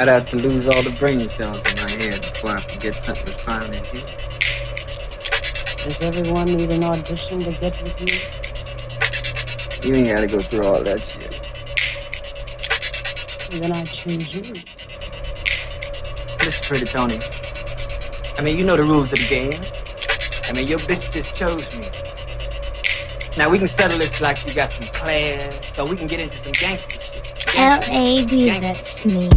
I'd have to lose all the brain cells in my head before I could get something as fine as you. Does everyone need an audition to get with you? You ain't gotta go through all that shit. Then I choose you. Listen, Pretty Tony. I mean, you know the rules of the game. I mean, your bitch just chose me. Now we can settle this like you got some class, so we can get into some gangster shit. L-A-B, that's me.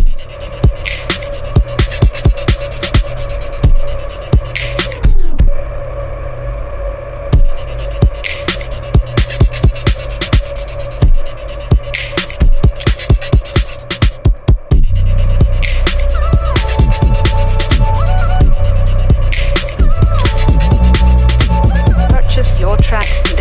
Purchase your tracks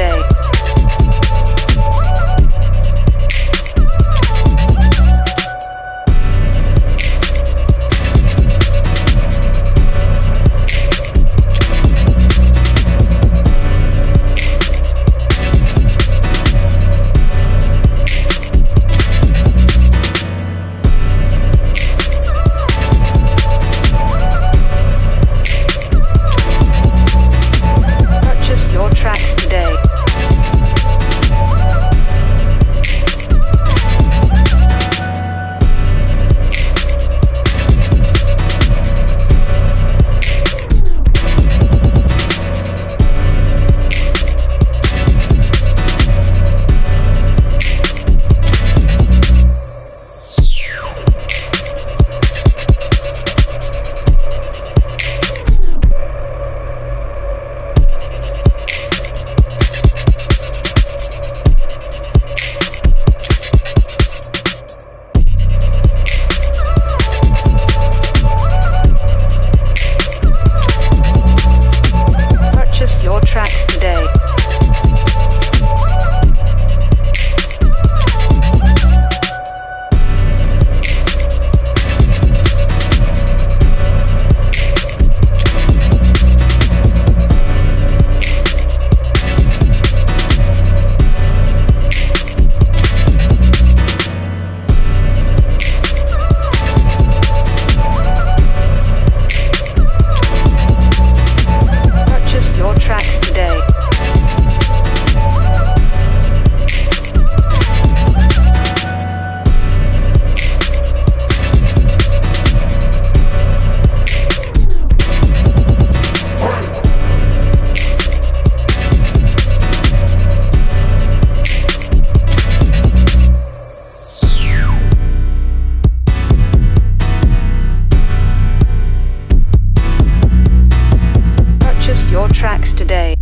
today.